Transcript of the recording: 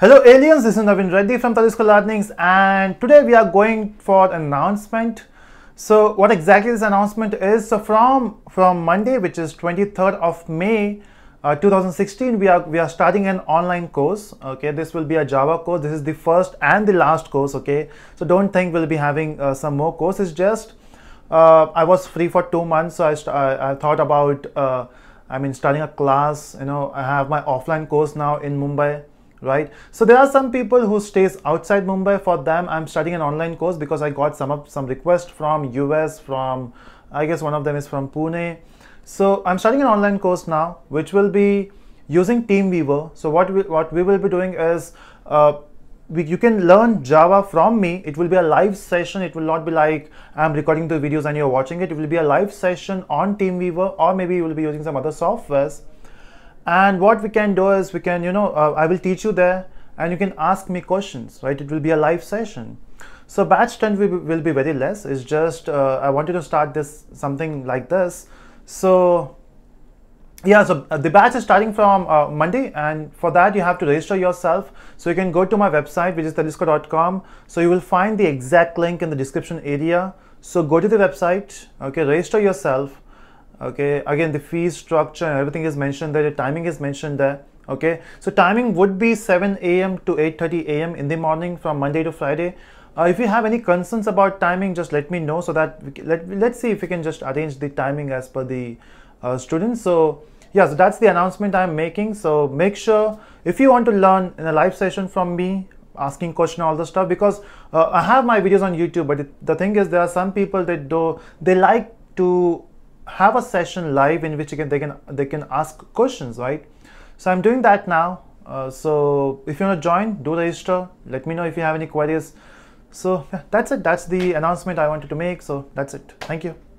Hello aliens, this is Navin Reddy from Telusko Learnings and today we are going for an announcement. So what exactly this announcement is, so from, from Monday which is 23rd of May uh, 2016 we are we are starting an online course okay? This will be a java course. This is the first and the last course okay? So don't think we'll be having uh, some more courses. Just uh, i was free for two months so i, I, I thought about uh, i mean starting a class you know? I have my offline course now in mumbai right so there are some people who stays outside mumbai for them i'm starting an online course because i got some of some requests from us from i guess one of them is from pune so i'm starting an online course now which will be using TeamViewer so what we what we will be doing is uh, we, you can learn Java from me. It will be a live session. It will not be like I'm recording the videos and you're watching it. It will be a live session on TeamViewer or maybe you will be using some other softwares and what we can do is we can you know uh, i will teach you there and you can ask me questions right? It will be a live session. So batch 10 will be, very less. It's just uh, i wanted to start this something like this. So yeah so uh, the batch is starting from uh, monday and for that you have to register yourself. So you can go to my website which is telusko.com so you will find the exact link in the description area. So go to the website okay register yourself okay again the fee structure and everything is mentioned there the timing is mentioned there okay? So timing would be 7 a.m to 8:30 a.m in the morning from monday to friday. Uh, if you have any concerns about timing just let me know so that we let, let's see if we can just arrange the timing as per the uh, students. So yeah so that's the announcement i'm making. So make sure if you want to learn in a live session from me asking question all the stuff because uh, i have my videos on youtube but it, the thing is there are some people that do they like to have a session live in which can, they can they can ask questions right? So i'm doing that now. Uh, so if you want to join do register. Let me know if you have any queries. So yeah, that's it. That's the announcement i wanted to make. So that's it. Thank you